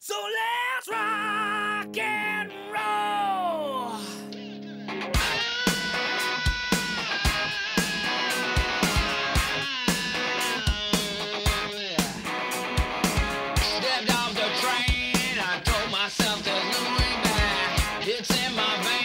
So let's rock and roll. Stepped off the train, I told myself there's no way back. It's in my veins.